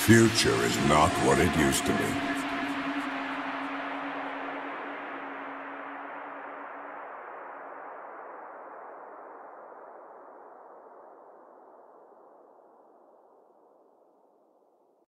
future is not what it used to be.